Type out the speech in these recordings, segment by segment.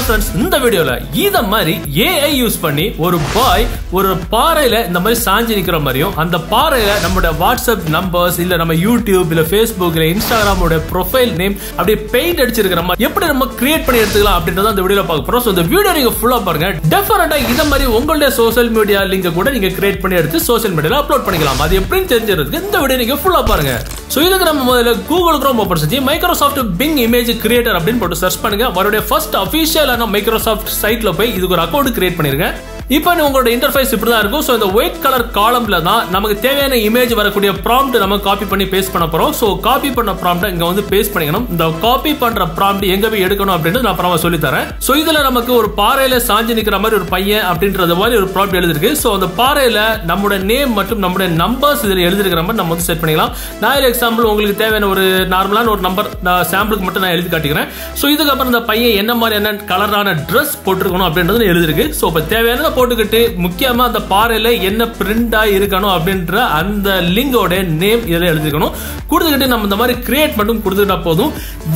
Hi friends இந்த வீடியோல இத மாதிரி ஏஐ யூஸ் பண்ணி ஒரு பாய் ஒரு பாறையில இந்த மாதிரி சாஞ்சி நிக்கிற மாதிரியும் அந்த பாறையில நம்மளோட வாட்ஸ்அப் நம்பர்ஸ் இல்ல நம்ம யூடியூப் இல்ல ஃபேஸ்புக் இல்ல இன்ஸ்டாகிராமோட ப்ரொஃபைல் நேம் அப்படியே பெயிண்ட் அடிச்சிருக்கிற மாதிரி எப்படி நம்ம கிரியேட் பண்ணி எடுத்துக்கலாம் அப்படின்றத அந்த வீடியோல பார்க்க போறோம். ஸோ இந்த வீடியோ நீங்க ஃபுல்லா பாருங்க. டெஃபினட்டா இத மாதிரி உங்களுடைய சோஷியல் மீடியா லிங்க் கூட நீங்க கிரியேட் பண்ணி எடுத்து சோசியல் மீடியால அப்லோட் பண்ணிக்கலாம். அது எப்படின்னு தெரிஞ்சிருக்கு இந்த வீடியோ நீங்க ஃபுல்லா பாருங்க. ஸோ இதுக்கு நம்ம முதல்ல கூகுள் குரோம் ஓப்பன் செஞ்சு மைக்ரோசாஃப்ட் பிங் இமேஜ் கிரியேட்டர் அப்படின்னு போட்டு சர்ச் பண்ணுங்க. அவருடைய ஃபர்ஸ்ட் அஃபிஷியலான மைக்ரோசாஃப்ட் சைட்ல போய் இதுக்கு ஒரு அக்கௌண்ட் கிரியேட் பண்ணிருக்கேன். இப்போ உங்களோட இன்டர்ஃபேஸ் இப்படி தான் இருக்கும். ஸோ இந்த ஒயிட் கலர் காலம்ல தான் நமக்கு தேவையான இமேஜ் வரக்கூடிய ப்ராம்ப்ட் நம்ம காப்பி பண்ணி பேஸ்ட் பண்ண போறோம். ஸோ காப்பி பண்ண ப்ராம்ப்ட் இங்க வந்து பேஸ்ட் பண்ணிக்கணும். இந்த காப்பி பண்ற ப்ராம்ப்ட் எங்க போய் எடுக்கணும் அப்படின்னு நான் அப்புறமா சொல்லி தரேன். ஸோ இதுல நமக்கு ஒரு பாறையில சாஞ்சி நிக்கிற மாதிரி ஒரு பையன் அப்படின்றது மாதிரி ஒரு ப்ராம்ப்ட் எழுதிருக்கு ஸோ அந்த பாறையில நம்மளோட நேம் மற்றும் நம்மளுடைய நம்பர்ஸ் இதில் எழுதிருக்கிற மாதிரி நம்ம வந்து செட் பண்ணிக்கலாம். நான் இது எக்ஸாம்பிள் உங்களுக்கு தேவையான ஒரு நார்மலான ஒரு நம்பர் சாம்பிளுக்கு மட்டும் நான் எழுதி காட்டிக்கிறேன். ஸோ இதுக்கப்புறம் இந்த பையன் என்ன மாதிரி என்ன கலரான ட்ரெஸ் போட்டிருக்கணும் அப்படின்றது எழுதிருக்கு ஸோ இப்போ தேவையான போட்டுக்கிட்டு முக்கியமா அந்த பாறையில என்ன பிரிண்ட் ஆகி இருக்கணும் அப்படின்ற அந்த லிங்கோட நேம் இதில் எழுதிக்கணும் கொடுத்துக்கிட்டு நம்ம இந்த மாதிரி கிரியேட் மட்டும் கொடுத்துட்டா போதும்.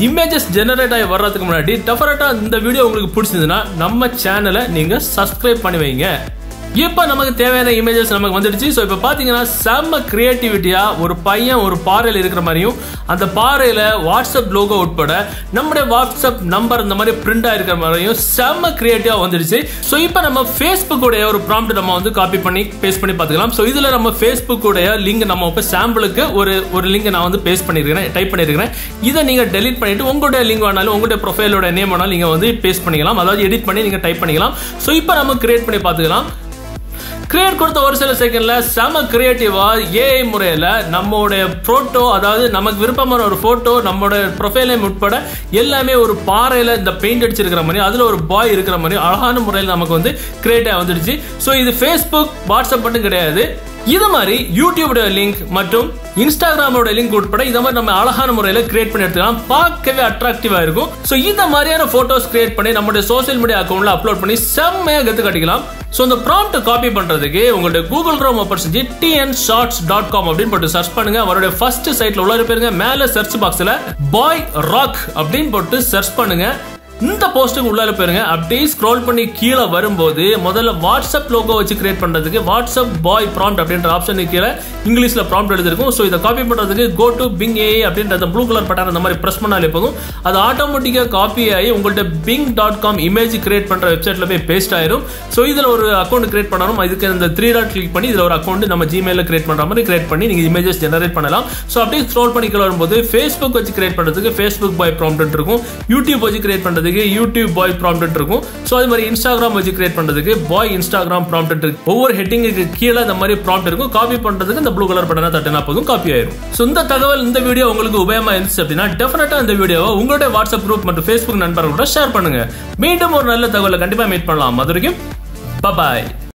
இமேஜஸ் ஜெனரேட் ஆகி வர்றதுக்கு முன்னாடி டெஃபரட்டா இந்த வீடியோ உங்களுக்கு பிடிச்சிருந்ததுன்னா நம்ம சேனலை நீங்க சப்ஸ்கிரைப் பண்ணி வைங்க. இப்போ நமக்கு தேவையான இமேஜஸ் நமக்கு வந்துடுச்சு. ஸோ இப்போ பார்த்தீங்கன்னா செம்ம கிரியேட்டிவிட்டியாக ஒரு பையன் ஒரு பாறையில் இருக்கிற மாதிரியும் அந்த பாறையில் வாட்ஸ்அப் லோகோ உட்பட நம்முடைய வாட்ஸ்அப் நம்பர் இந்த மாதிரி பிரிண்ட் ஆகிருக்கிற மாதிரியும் செம்ம கிரியேட்டிவாக வந்துடுச்சு. ஸோ இப்போ நம்ம ஃபேஸ்புக்குடைய ஒரு ப்ராம்ப்ட் நம்ம வந்து காப்பி பண்ணி பேஸ்ட் பண்ணி பார்த்துக்கலாம். ஸோ இதில் நம்ம ஃபேஸ்புக்குடைய லிங்க் நம்ம இப்போ சாம்பிளுக்கு ஒரு ஒரு லிங்க் நான் வந்து பேஸ்ட் பண்ணியிருக்கிறேன் டைப் பண்ணியிருக்கிறேன். இதை நீங்கள் டெலிட் பண்ணிட்டு உங்களுடைய லிங்க் வேணாலும் உங்களுடைய ப்ரொஃபைலோட நேம் வேணாலும் நீங்கள் வந்து பேஸ்ட் பண்ணிக்கலாம். அதாவது எடிட் பண்ணி நீங்கள் டைப் பண்ணிக்கலாம். ஸோ இப்போ நம்ம கிரியேட் பண்ணி பார்த்துக்கலாம். கிரியேட் கொடுத்த ஒரு சில செகண்ட்ல செம கிரியேட்டிவா ஏஐ முறையில நம்மளுடைய போட்டோ அதாவது நமக்கு விருப்பமான ஒரு போட்டோ நம்மளோட ப்ரொஃபைலையும் உட்பட எல்லாமே ஒரு பாறையில இந்த பெயிண்ட் அடிச்சிருக்கிற மாதிரி அதுல ஒரு பாய் இருக்கிற மாதிரி அழகான முறையில் நமக்கு வந்து கிரியேட் ஆகி வந்துடுச்சு. ஸோ இது ஃபேஸ்புக் வாட்ஸ்அப் மட்டும் கிடையாது. இது மாதிரி யூடியூபோட லிங்க் மற்றும் இன்ஸ்டாகிராமோட லிங்க் உட்பட இந்த மாதிரி நம்ம அழகான முறையில் கிரியேட் பண்ணி எடுத்துக்கலாம். பார்க்கவே அட்ராக்டிவா இருக்கும். ஸோ இந்த மாதிரியான போட்டோஸ் கிரியேட் பண்ணி நம்மளுடைய சோசியல் மீடியா அக்கௌண்ட்ல அப்லோட் பண்ணி செம்மையா கத்து காட்டிக்கலாம். ஸோ இந்த ப்ராம்ப்ட் காப்பி பண்றதுக்கு உங்களுடைய கூகுள் க்ரோம் ஓப்பன் செஞ்சு டிஎன் ஷார்ட்ஸ் டாட் காம் அப்படின்னு போட்டு சர்ச் பண்ணுங்க. அவருடைய ஃபர்ஸ்ட் சைட்ல உள்ள போயிருங்க. மேலே சர்ச் பாக்ஸில் பாய் ராக் அப்படின்னு போட்டு சர்ச் பண்ணுங்க. இந்த போஸ்ட்டுக்கு உள்ளார போயிருங்க அப்படியே ஸ்க்ரோல் பண்ணி கீழே வரும்போது முதல்ல வாட்ஸ்அப் லோகோ வச்சு கிரியேட் பண்ணுறதுக்கு வாட்ஸ்அப் பாய் ப்ராம்ப்ட் அப்படின்ற ஆப்ஷனுக்கு கீழே இங்கிலீஷில் ப்ராம்ப்ட் எழுதிருக்கும் ஸோ இதை காப்பி பண்ணுறதுக்கு கோ டு பிங் ஏ அப்படின்ற அந்த ப்ளூ கலர் பட்டன் அந்த மாதிரி ப்ரெஸ் பண்ணாலே போதும். அது ஆட்டோமேட்டிக்காக காப்பி ஆகி உங்கள்கிட்ட Bing dot com image create பண்ணுற வெப்சைட்டில் போய் பேஸ்ட் ஆயிரும். ஸோ இதில் ஒரு அக்கௌண்ட் கிரியேட் பண்ணணும். இதுக்கு இந்த த்ரீ டாட் கிளிக் பண்ணி இதில் ஒரு அக்கௌண்ட் நம்ம ஜிமெயிலில் கிரியேட் பண்ணுற மாதிரி கிரியேட் பண்ணி நீங்கள் இமேஜஸ் ஜெனரேட் பண்ணலாம். ஸோ அப்படியே ஸ்க்ரோல் பண்ணி கீழே வரும்போது ஃபேஸ்புக் வச்சு கிரியேட் பண்ணுறதுக்கு ஃபேஸ்புக் பாய் ப்ராம்ப்ட் இருக்கும். யூடியூப் வச்சு கிரியேட் பண்ணுறதுக்கு பண்றதுக்கு யூடியூப் பாய் ப்ராம்ப்ட் இருக்கும். ஸோ அதே மாதிரி இன்ஸ்டாகிராம் வச்சு கிரியேட் பண்றதுக்கு பாய் இன்ஸ்டாகிராம் ப்ராம்ப்ட் இருக்கு. ஒவ்வொரு ஹெட்டிங்க்கு கீழே இந்த மாதிரி ப்ராம்ப்ட் இருக்கும். காப்பி பண்றதுக்கு இந்த ப்ளூ கலர் பட்டனை தட்டினா போதும் காப்பி ஆயிரும். ஸோ இந்த தகவல் இந்த வீடியோ உங்களுக்கு உபயமா இருந்துச்சு அப்படின்னா டெஃபினட்டா இந்த வீடியோவை உங்களுடைய வாட்ஸ்அப் குரூப் மற்றும் ஃபேஸ்புக் நண்பர்களோட ஷேர் பண்ணுங்க. மீண்டும் ஒரு நல்ல தகவலை கண்டிப்பா மீட் பண்ணலாம். அது வரைக்கும் பாய்